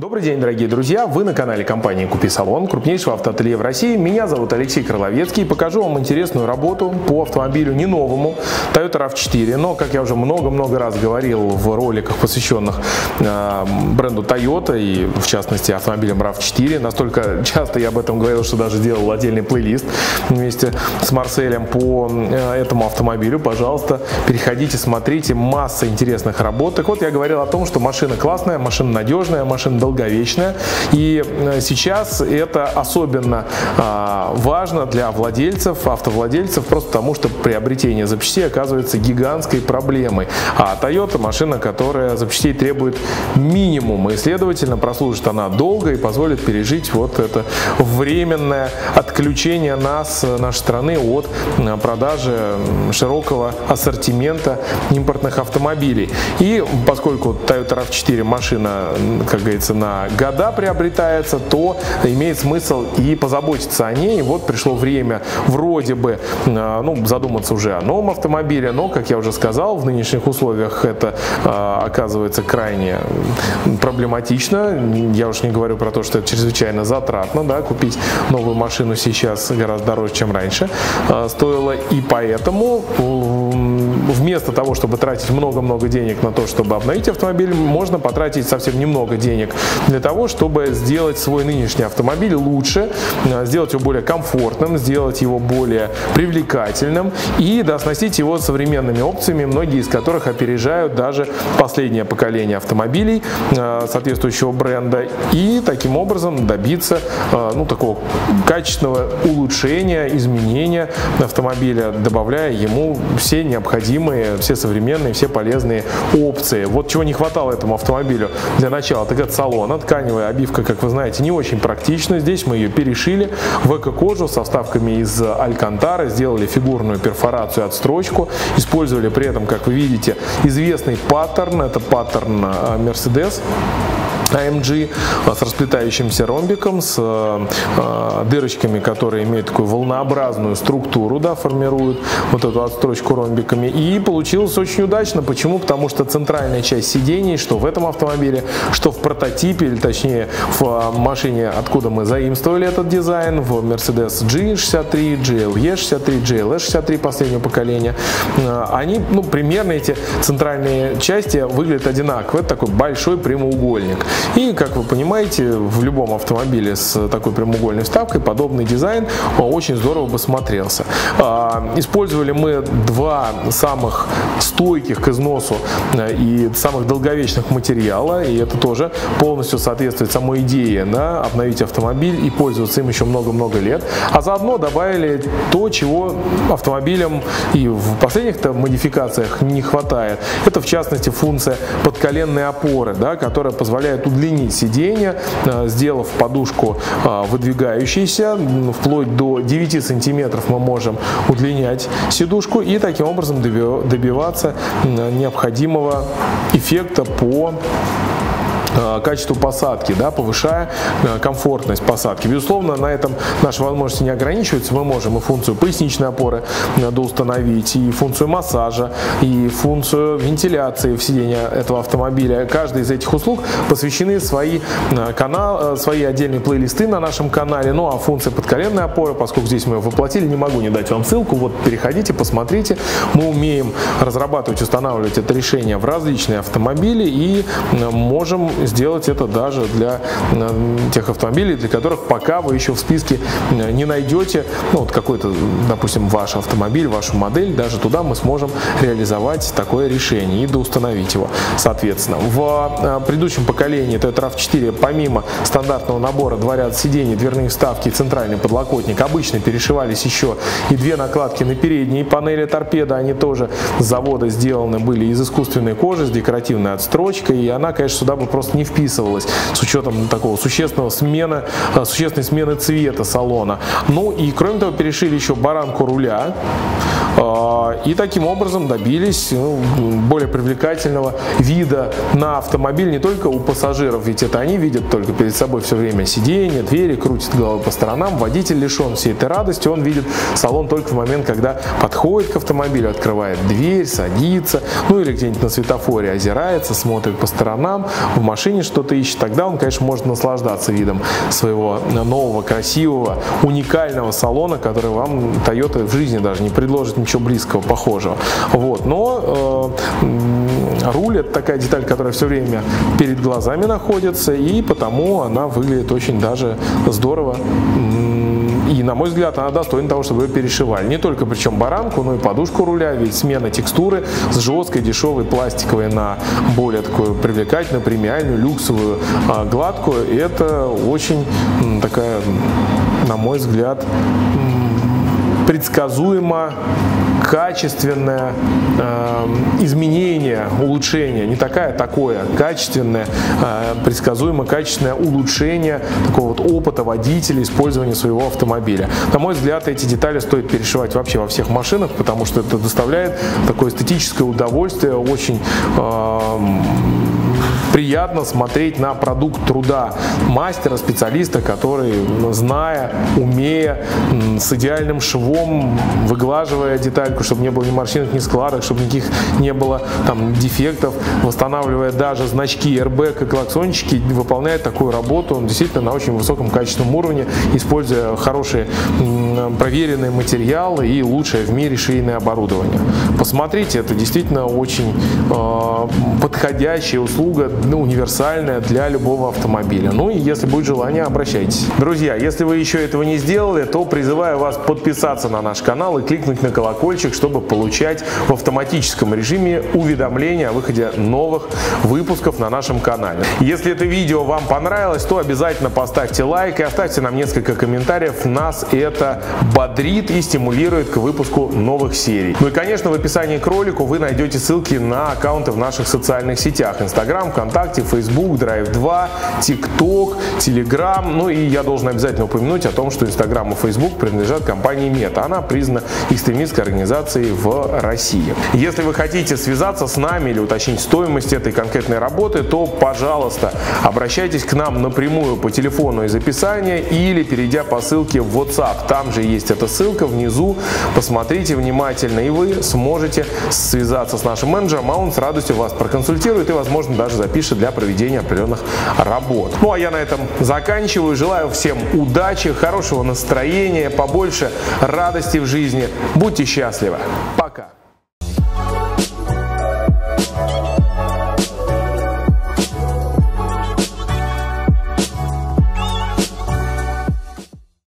Добрый день, дорогие друзья! Вы на канале компании «Купи салон», крупнейшего автоателье в России. Меня зовут Алексей Крыловецкий. Покажу вам интересную работу по автомобилю не новому, Toyota RAV4. Но, как я уже много-много раз говорил в роликах, посвященных э, бренду Toyota и, в частности, автомобилям RAV4, настолько часто я об этом говорил, что даже делал отдельный плейлист вместе с Марселем по э, этому автомобилю. Пожалуйста, переходите, смотрите. Масса интересных работ. Так вот, я говорил о том, что машина классная, машина надежная, машина долговечная. И э, сейчас это особенно а, важно для владельцев, автовладельцев, просто потому что приобретение запчастей оказывается гигантской проблемой. А Toyota машина, которая запчастей требует минимума, и, следовательно, прослужит она долго и позволит пережить вот это временное отключение нас, нашей страны от э, продажи широкого ассортимента импортных автомобилей. И поскольку Toyota RAV4 машина, как говорится, на года приобретается, то имеет смысл и позаботиться о ней. Вот пришло время вроде бы э, ну, задуматься уже о новом автомобиле, но, как я уже сказал, в нынешних условиях это э, оказывается крайне проблематично. Я уж не говорю про то, что это чрезвычайно затратно, да, купить новую машину сейчас гораздо дороже, чем раньше э, стоило. И поэтому вместо того, чтобы тратить много-много денег на то, чтобы обновить автомобиль, можно потратить совсем немного денег для того, чтобы сделать свой нынешний автомобиль лучше, э, сделать его более комфортным, сделать его более привлекательным и да, оснастить его современными опциями, многие из которых опережают даже последнее поколение автомобилей э, соответствующего бренда и таким образом добиться э, ну, такого качественного улучшения, изменения автомобиля, добавляя ему все необходимые, все современные, все полезные опции. Вот чего не хватало этому автомобилю для начала, так это салона. Тканевая обивка, как вы знаете, не очень практична. Здесь мы ее перешили в эко-кожу со вставками из алькантара, сделали фигурную перфорацию отстрочку, использовали при этом, как вы видите, известный паттерн, это паттерн э, Mercedes. AMG а, с расплетающимся ромбиком, с э, дырочками, которые имеют такую волнообразную структуру, да, формируют вот эту отстрочку ромбиками. И получилось очень удачно. Почему? Потому что центральная часть сидений, что в этом автомобиле, что в прототипе, или точнее в машине, откуда мы заимствовали этот дизайн, в Mercedes G63, GLE 63, GLE 63 последнего поколения, они, ну, примерно эти центральные части выглядят одинаково. Это такой большой прямоугольник. И, как вы понимаете, в любом автомобиле с такой прямоугольной вставкой подобный дизайн очень здорово бы смотрелся. А, использовали мы два самых стойких к износу э, и самых долговечных материала, и это тоже полностью соответствует самой идее да, обновить автомобиль и пользоваться им еще много-много лет. А заодно добавили то, чего автомобилям и в последних-то модификациях не хватает. Это в частности функция подколенной опоры, да, которая позволяет удлинить сиденье, э, сделав подушку э, выдвигающейся, вплоть до 9 сантиметров мы можем удлинять сидушку и таким образом добиваться необходимого эффекта по качество посадки, да, повышая э, комфортность посадки. Безусловно, на этом наши возможности не ограничиваются. Мы можем и функцию поясничной опоры установить, и функцию массажа, и функцию вентиляции в сиденье этого автомобиля. Каждый из этих услуг посвящены свои, э, канал, свои отдельные плейлисты на нашем канале. Ну а функция подколенной опоры, поскольку здесь мы ее воплотили, не могу не дать вам ссылку. Вот переходите, посмотрите. Мы умеем разрабатывать, устанавливать это решение в различные автомобили и можем сделать это даже для э, тех автомобилей, для которых пока вы еще в списке э, не найдете, ну вот какой-то, допустим, ваш автомобиль, вашу модель, даже туда мы сможем реализовать такое решение и доустановить его. Соответственно, в э, предыдущем поколении Toyota RAV4 помимо стандартного набора два ряда сидений, дверные вставки и центральный подлокотник обычно перешивались еще и две накладки на передние панели торпеды, они тоже с завода сделаны были из искусственной кожи с декоративной отстрочкой, и она, конечно, сюда бы просто не вписывалась с учетом такого существенного смена, э, существенной смены цвета салона. Ну и кроме того перешили еще баранку руля и таким образом добились ну, более привлекательного вида на автомобиль не только у пассажиров, ведь это они видят только перед собой все время сиденье, двери, крутят головой по сторонам. Водитель лишен всей этой радости, он видит салон только в момент, когда подходит к автомобилю, открывает дверь, садится, ну или где-нибудь на светофоре озирается, смотрит по сторонам, в машине что-то ищет. Тогда он, конечно, может наслаждаться видом своего нового, красивого, уникального салона, который вам Toyota в жизни даже не предложит ничего близкого, похожего. Вот. Но э, руль это такая деталь, которая все время перед глазами находится, и потому она выглядит очень даже здорово и, на мой взгляд, она достойна того, чтобы ее перешивали. Не только причем баранку, но и подушку руля, ведь смена текстуры с жесткой, дешевой, пластиковой на более такую привлекательную, премиальную, люксовую, а, гладкую. Это очень такая, на мой взгляд, предсказуемо качественное э, изменение, улучшение, не такая, такое, качественное, э, предсказуемо качественное улучшение такого вот опыта водителя использования своего автомобиля. На мой взгляд, эти детали стоит перешивать вообще во всех машинах, потому что это доставляет такое эстетическое удовольствие, очень э, приятно смотреть на продукт труда мастера, специалиста, который, зная, умея, с идеальным швом, выглаживая детальку, чтобы не было ни морщинок, ни складок, чтобы никаких не было там дефектов, восстанавливая даже значки airbag и клаксончики, выполняет такую работу он действительно на очень высоком качественном уровне, используя хорошие проверенные материалы и лучшее в мире шейное оборудование. Посмотрите, это действительно очень э, подходящая услуга ну, универсальная для любого автомобиля. Ну и если будет желание, обращайтесь. Друзья, если вы еще этого не сделали, то призываю вас подписаться на наш канал и кликнуть на колокольчик, чтобы получать в автоматическом режиме уведомления о выходе новых выпусков на нашем канале. Если это видео вам понравилось, то обязательно поставьте лайк и оставьте нам несколько комментариев. Нас это бодрит и стимулирует к выпуску новых серий. Ну и, конечно, в описании к ролику вы найдете ссылки на аккаунты в наших социальных сетях. Инстаграм, ВКонтакте, Facebook, Drive 2, TikTok, Telegram. Ну и я должен обязательно упомянуть о том, что Instagram и Facebook принадлежат компании Meta. Она признана экстремистской организацией в России. Если вы хотите связаться с нами или уточнить стоимость этой конкретной работы, то, пожалуйста, обращайтесь к нам напрямую по телефону из описания или перейдя по ссылке в WhatsApp. Там же есть эта ссылка внизу. Посмотрите внимательно, и вы сможете связаться с нашим менеджером, а он с радостью вас проконсультирует и, возможно, даже запишет для проведения определенных работ. Ну а я на этом заканчиваю. Желаю всем удачи, хорошего настроения, побольше радости в жизни. Будьте счастливы!